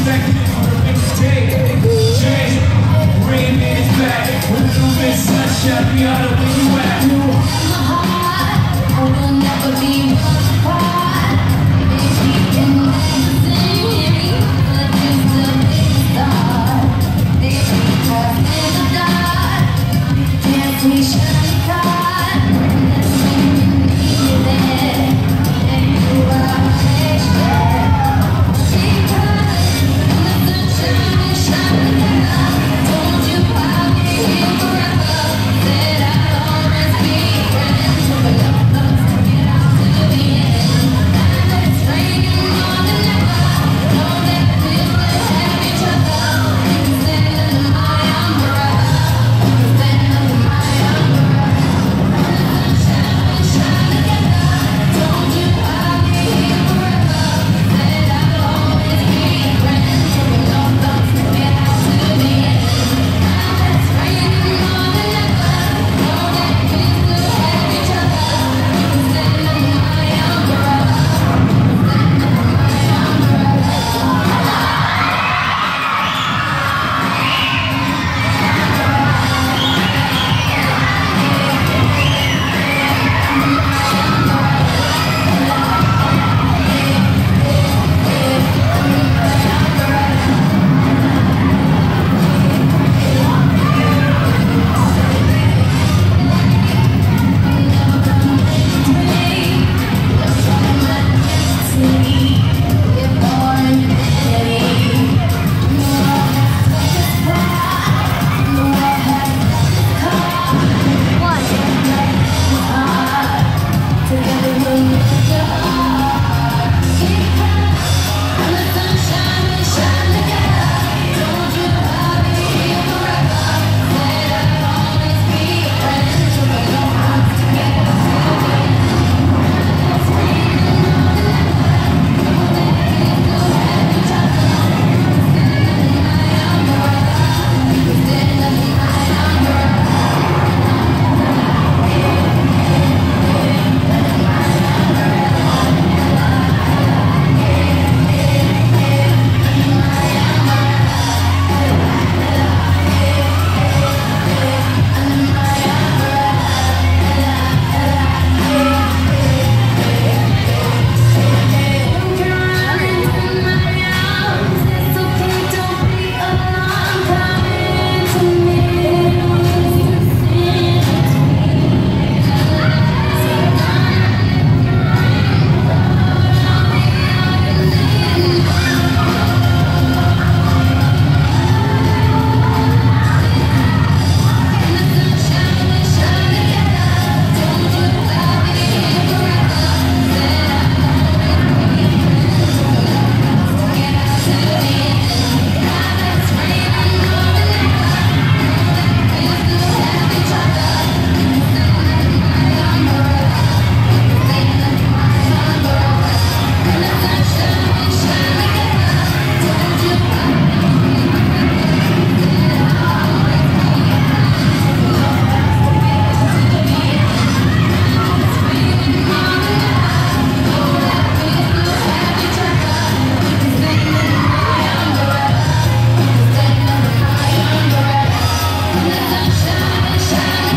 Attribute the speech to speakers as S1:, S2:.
S1: Isso é
S2: shine, shine.